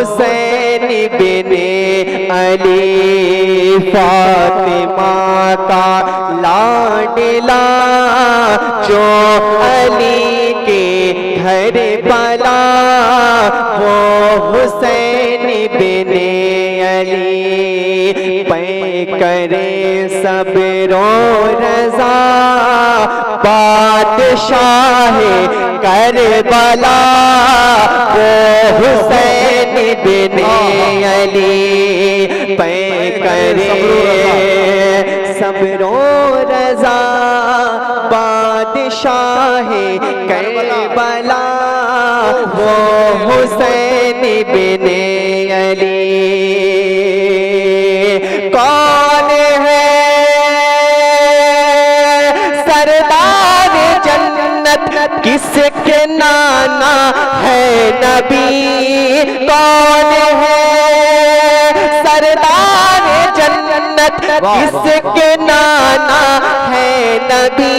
हुसैन बिन अली फातिमा का लाडला जो अली के घर पला वो हुसैन बिन करे सब रो रजा बादशाह कर बला वो हुसैन बिन अली पै करे सब रो रजा बादशाह करबला वो हुसैन बिन अली किसके नाना है नबी, कौन है? सरदार जन्नत किसके नाना है नबी?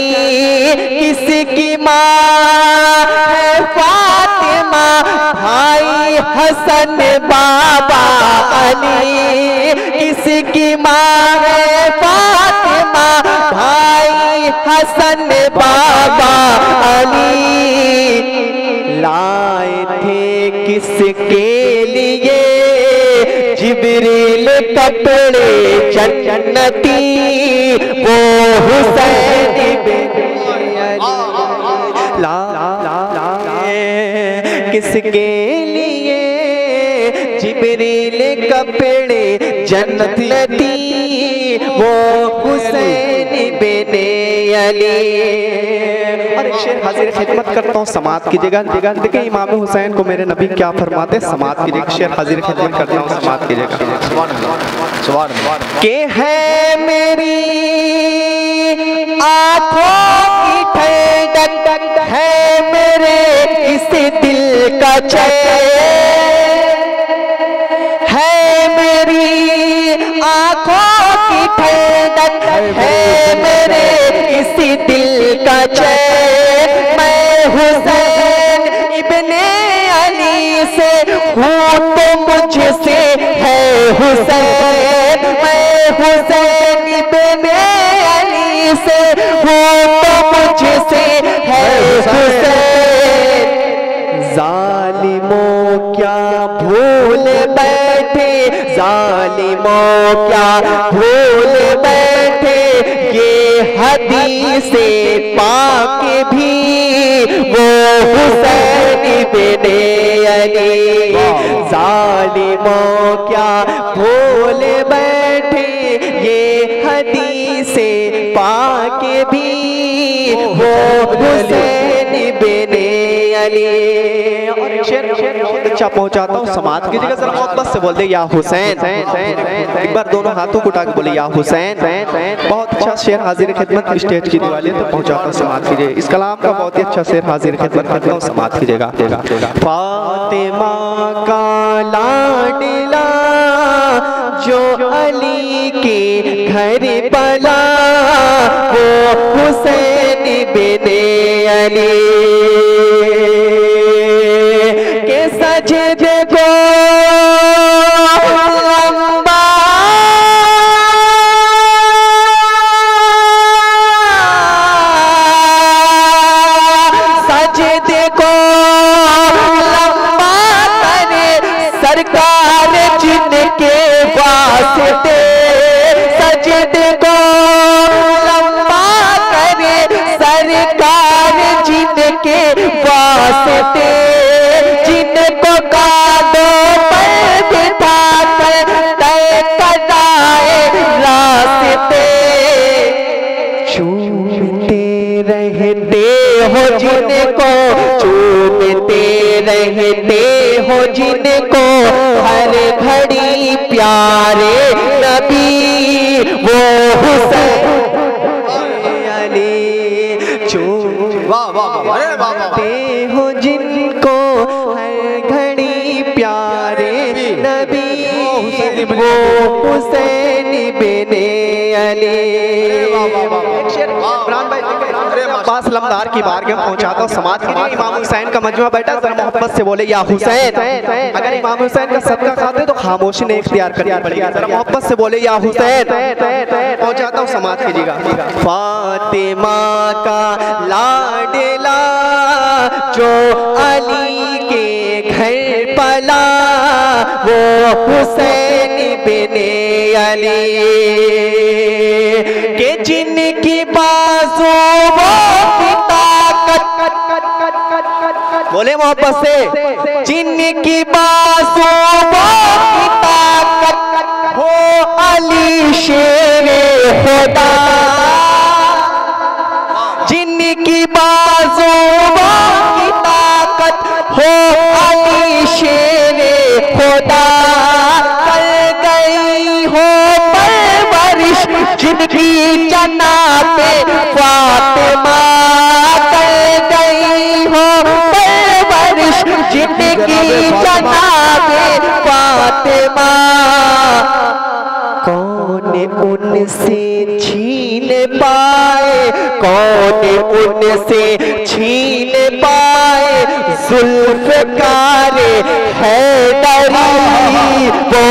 किसकी माँ है फातिमा? भाई हसन बाबा अली, किसकी माँ है हसन बाबा अली। लाए थे किसके लिए? जिबरील कपड़े जन्नती। वो हुसैन किसके लिए? जिबरील कपड़े जन्नती। वो हुसैन बिन अली। और एक शेर हाजिर खिदमत करता हूँ समात कीजिएगा। देखिए इमाम हुसैन को मेरे नबी क्या फरमाते समात कीजिएगा। शेर हाजिर खिदमत करता हूँ समात कीजिएगा। के है मेरी चैन मैं हुसैन इब्ने अली से हूँ तो मुझसे है हुसैन। मैं हुसैन इब्ने अली से हूँ तो मुझसे है हुसैन। जालिमों क्या भूल बैठे, जालिमों क्या भूल बैठे, ये हदीस पाक भी वो हुसैन बिन अली। जालिमों क्या भूल बैठे? ये हदीस पाक भी वो हुसैन बिन अली। शेर बहुत अच्छा पहुंचाता हूँ समाज की जगह जरा मोहब्बत से बोल दे या हुसैन। एक बार दोनों हाथों को उठा के बोले या हुसैन। बहुत अच्छा शेर हाजिर खिदमत स्टेज की दिवाली तो पहुंचाता हूँ समाज कीजिए इस कलाम का बहुत ही अच्छा शेर हाजिर खिदमत करता हूँ समाज कीजिएगा फातिमा का लाडला जो अली के घर बला वो हुसैन बिन अली। सरकार जिनके वास्ते, जिनको कादो पर बिठा कर चूमते रहते हो जिनको चूमते रहते हो हर घड़ी प्यारे नबी, वो हुसैन वो हुसैन बिन अली। लमदार की बारगाह पहुंचाता हूँ समाज के लिए इमाम हुसैन का मजमा बैठा जरा मोहब्बत से बोले या हुसैन अगर इमाम हुसैन का सदका खाते तो खामोशी ने इख्तियार करनी पड़ेगी जरा मोहब्बत से बोले या हुसैन। पहुंचाता हूँ समाज की जगह फातिमा का लाडला जो अली के घर पला वो हुसैन बिन अली। के जिनकी बाजू बोले मोहब्बत से, जिनकी बाजू ताकत। हो अली शेर खुदा उनसे छीन पाए कौन उनसे छीन पाए जुल्फकार है दरी वो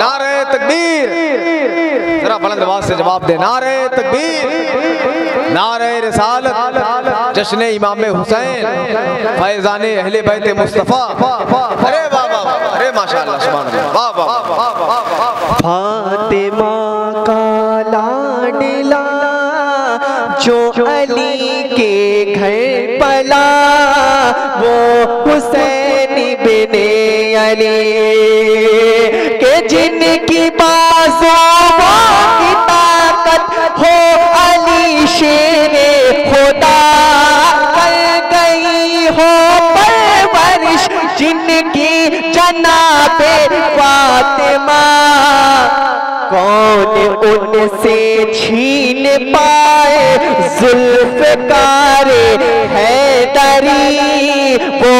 नारे तकबीर जरा बुलंद से जवाब दे नारे तकबीर नारे रिसालत जश्न इमाम हुसैन फैजान अहले बैत मुस्तफ़ा अरे वाह माशाल्लाह सुभान अल्लाह वाह वाह वाह वाह वाह फातिमा का लाडला जो अली के घर पला वो हुसैन बिन अली के जिनकी जनाबे फातिमा। कौन उनसे छीन पाए? जुल्फकार है दरी। वो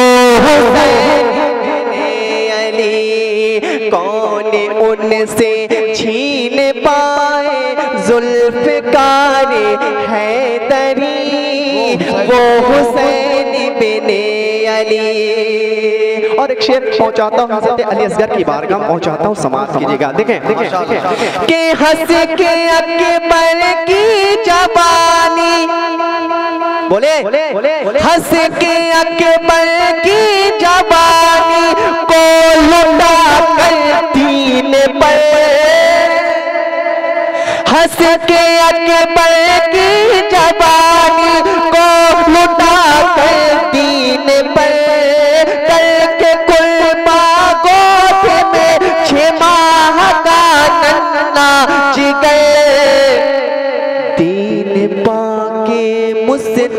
अली। कौन उनसे छीन पाए? जुल्फ जुल्फकार है दरी। वो हुसैन बिन अली। और एक शेर पहुंचाता हूँ हज़रत अली असगर की बारगाह पहुंचाता हूँ समाज की जगह देखें देखें। के हंस के अकबर की जबानी। बोले। हंस के अकबर की जबानी को लुटा कर दीन पर। हंस के अकबर की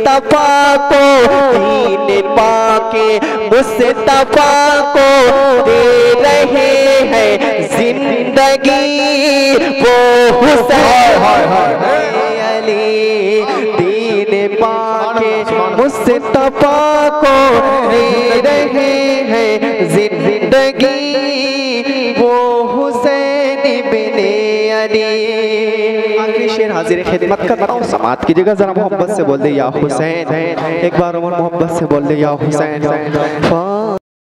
मुस्तफ़ा को दीन पाके मुस्तफ़ा को दे रहे हैं ज़िंदगी। वो हुसैन अली दीन पाके मुस्तफ़ा को दे रहे हैं ज़िंदगी। हाजिर खिदमत करता हूँ। समाज की जगह जरा मोहब्बत से बोल दे, या हुसैन। एक बार मोहब्बत से बोल दे, या हुसैन।